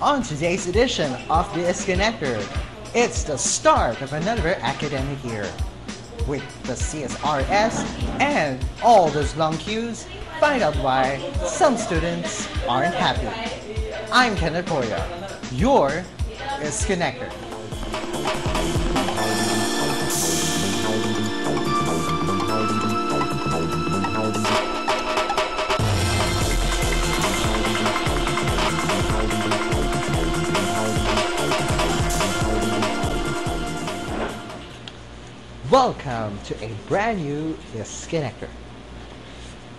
On today's edition of the ISKOnnector, it's the start of another academic year. With the CSRS and all those long queues, find out why some students aren't happy. I'm Kenneth Porio, your ISKOnnector. Welcome to a brand new ISKOnnector.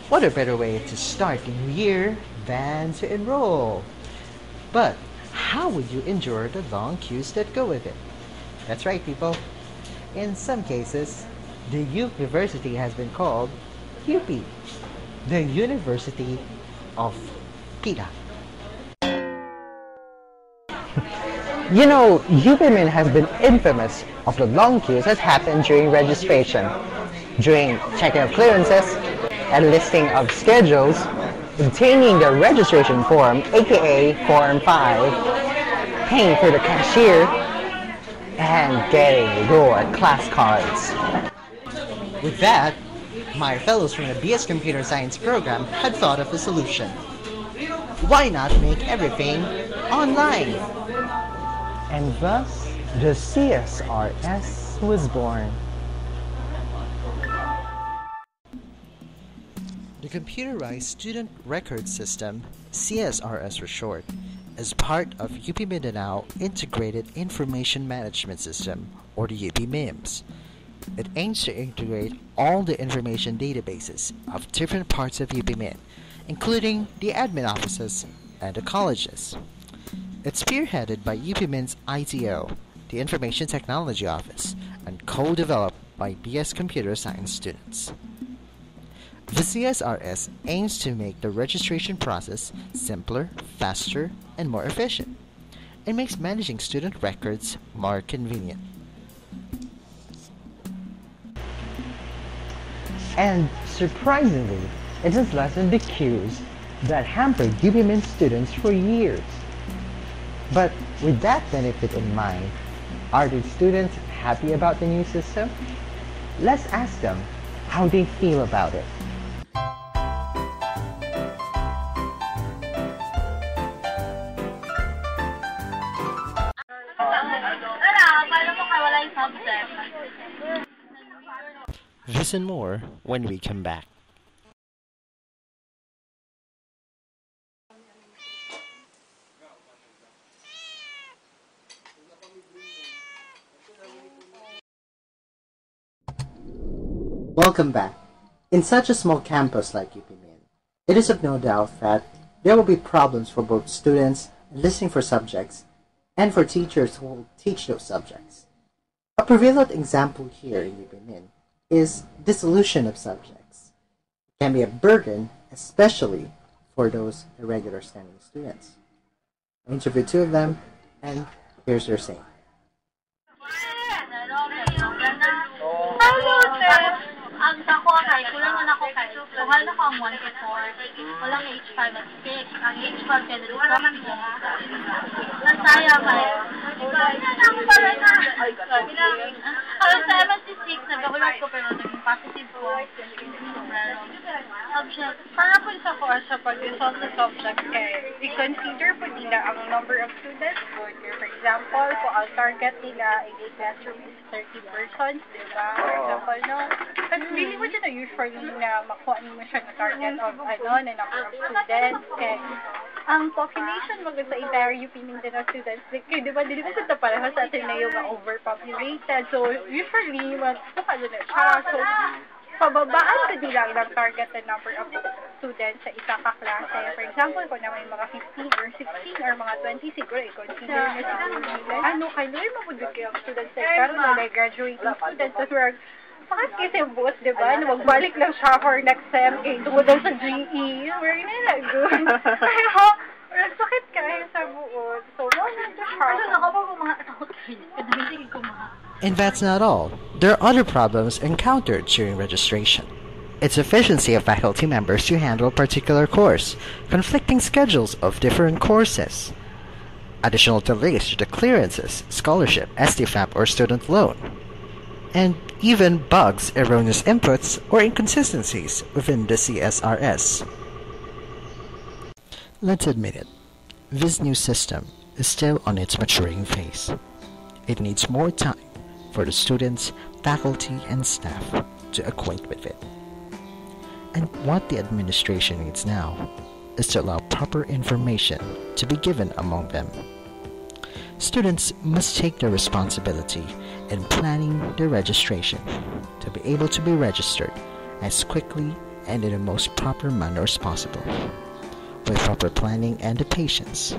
What a better way to start the new year than to enroll? But how would you endure the long queues that go with it? That's right, people. In some cases, the university has been called UP, the University of PITA. You know, UPMIN has been infamous of the long queues that happened during registration, during checking of clearances, and listing of schedules, obtaining the registration form, aka Form 5, paying for the cashier, and getting your class cards. With that, my fellows from the BS Computer Science program had thought of a solution. Why not make everything online? And thus the CSRS was born. The Computerized Student Record System, CSRS for short, is part of UP Mindanao Integrated Information Management System, or the UP MIMS. It aims to integrate all the information databases of different parts of UP UPMIN, including the admin offices and the colleges. It's spearheaded by UPMIN's ITO, the Information Technology Office, and co-developed by BS Computer Science students. The CSRS aims to make the registration process simpler, faster, and more efficient. It makes managing student records more convenient. And surprisingly, it has lessened the queues that hampered UPMIN students for years. But with that benefit in mind, are the students happy about the new system? Let's ask them how they feel about it. This and more when we come back. Welcome back. In such a small campus like UPMIN, it is of no doubt that there will be problems for both students listening for subjects and for teachers who will teach those subjects. A prevalent example here in UPMIN is dissolution of subjects. It can be a burden, especially for those irregular standing students. I interviewed two of them, and here's their saying. high school naman ako kahit. Tumal na ako ang 1 to 4. Walang age 5 at 6. Ang age 5 kaya nalito ang mga. Nasaya ba? Ako ba rin na? Parang sa MSC 6, nagkakulat ko pero naging positive ko. Sobrang. Subject. Parang po sa course sa pag-result na subject kay i-consider po nila ang number of students. For for example po ang target nila in a classroom is 30 persons diba for example no? But really mo dyan na usually na makuha mo siya na target of ano na number of students? Kay ang population mo sa entire UP Mindanao students, like, di ba, di ba sa pareho sa atin na yung overpopulated. So, usually, magpuka na siya. So, pababaan ko nila ang target the number of students sa isa ka klase. For example, kung na may mga 15 or 16 or mga 20, siguro i-consider nyo sa ano, kayo mo po kayo ang students sa ikaw na graduating students. That's where bakit kasi boss, di ba? Na magbalik lang siya for next sem, eh, tungkol daw sa GE. We're na good. Pero, sakit kaya sa buod. So, wala na siya. Ano, nakapag mga kadamitig ko mga. And that's not all. There are other problems encountered during registration. It's efficiency of faculty members to handle a particular course, conflicting schedules of different courses. additional delays due to the clearances, scholarship, STFAP, or student loan, and even bugs, erroneous inputs, or inconsistencies within the CSRS. Let's admit it, this new system is still on its maturing phase. It needs more time for the students, faculty, and staff to acquaint with it. And what the administration needs now is to allow proper information to be given among them. Students must take their responsibility in planning their registration to be able to be registered as quickly and in the most proper manner as possible. With proper planning and the patience,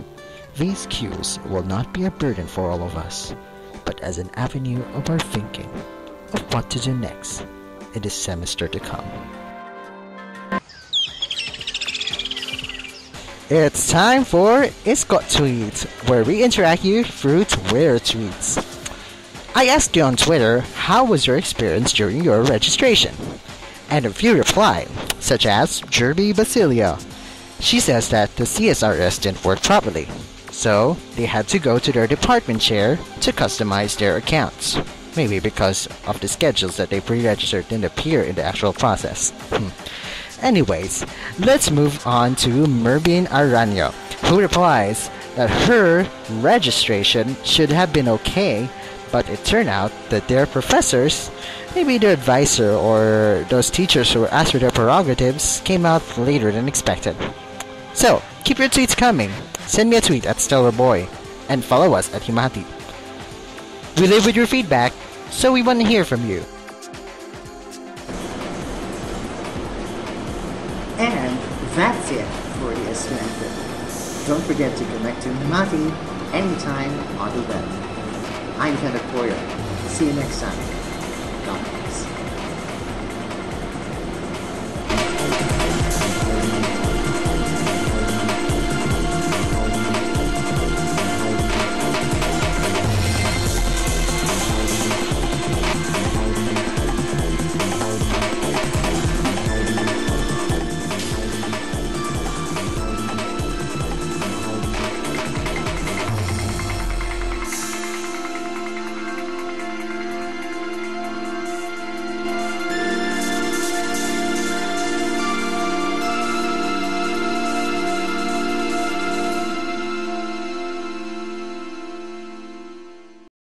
these queues will not be a burden for all of us, but as an avenue of our thinking of what to do next in the semester to come. It's time for Iskot Tweets, where we interact you through Twitter tweets. I asked you on Twitter, how was your experience during your registration? And a few replied, such as Jerby Basilia. She says that the CSRS didn't work properly, so they had to go to their department chair to customize their accounts. Maybe because of the schedules that they pre-registered didn't appear in the actual process. Hmm. Anyways, let's move on to Mervin Arano, who replies that her registration should have been okay, but it turned out that their professors, maybe their advisor or those teachers who were asked for their prerogatives, came out later than expected. So, keep your tweets coming. Send me a tweet at Stellar Boy and follow us at Himati. We live with your feedback, so we want to hear from you. It for this method. Don't forget to connect to Himati anytime on the web. I'm Kenneth Porio. See you next time. Bye.